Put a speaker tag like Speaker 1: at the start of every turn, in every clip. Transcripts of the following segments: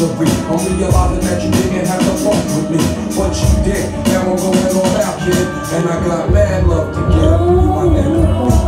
Speaker 1: luxury I'm realizing that you didn't have to fuck with me. But you did, now I'm going all out, kid. And I got mad love to
Speaker 2: give you, my nigga.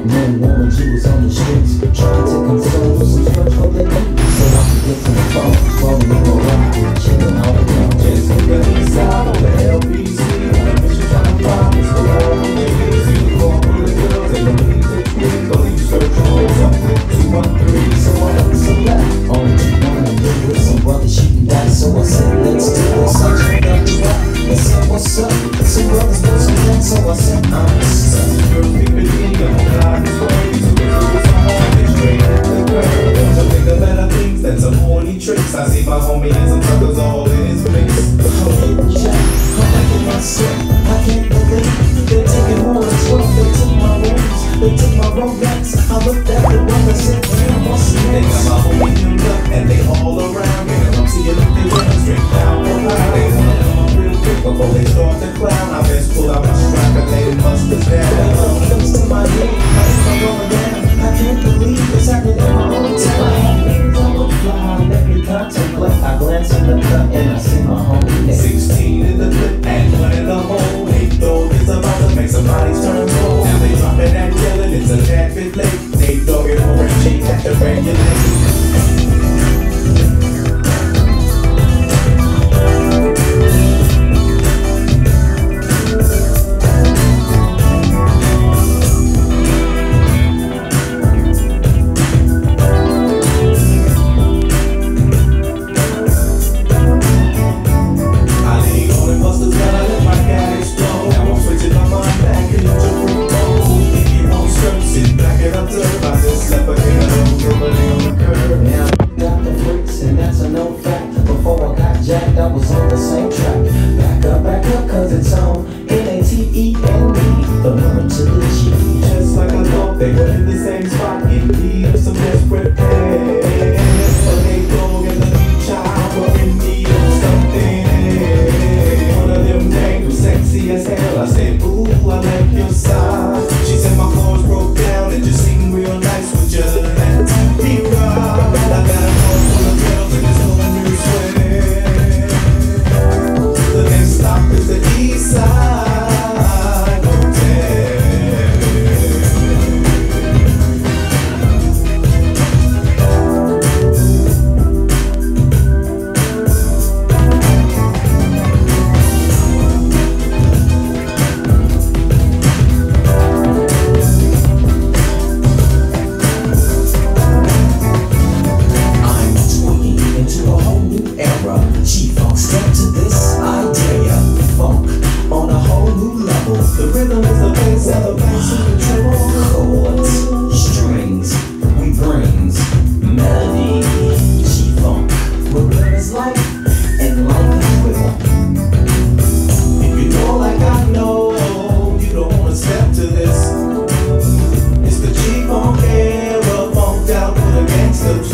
Speaker 2: black men, woman, she was on the streets. Trying to console, she was the night, So I could get some
Speaker 3: phones, trick down. They wanna come real quick they start to clown. I best pull out my strap and lay the mustard down.
Speaker 2: They don't close to my knee, going down. I can't believe it's happening in my own town. Let me contemplate. I glance in the cut and I see my homie.
Speaker 3: 16 in the clip and one in the hole. They throw this about to make somebody's turn cold. Now they dropping and yelling, it's a bad bit late. They dog it over at the regulate.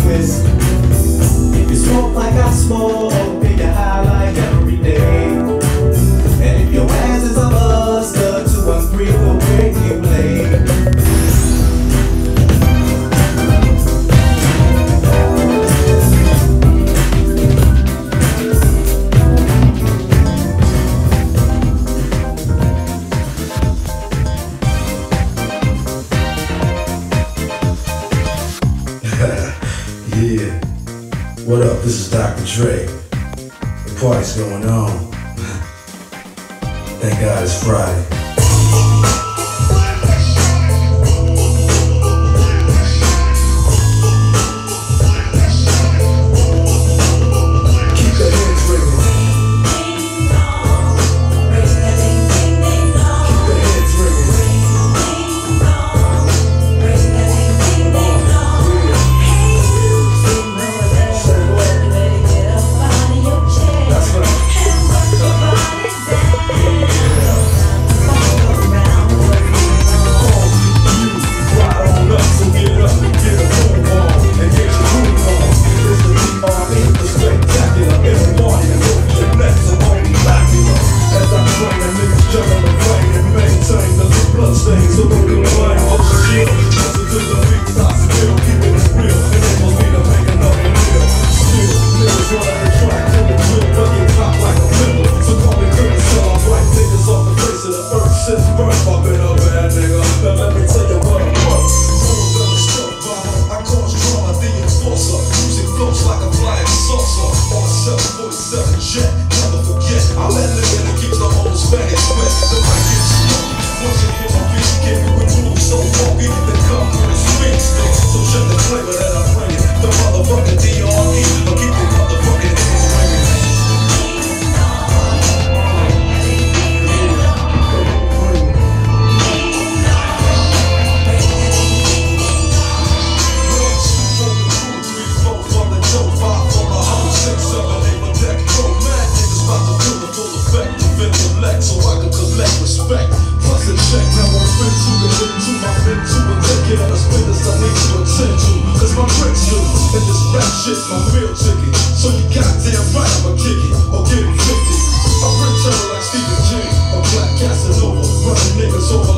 Speaker 3: breakfast. If you smoke like I smoke,
Speaker 4: Yeah. What up? This is Dr. Dre. The party's going on. Thank God it's Friday.
Speaker 5: And this rap shit's my meal ticket. So you goddamn right I'ma kick it or get it 50. I'm like Stephen King, a black Casanova, running niggas over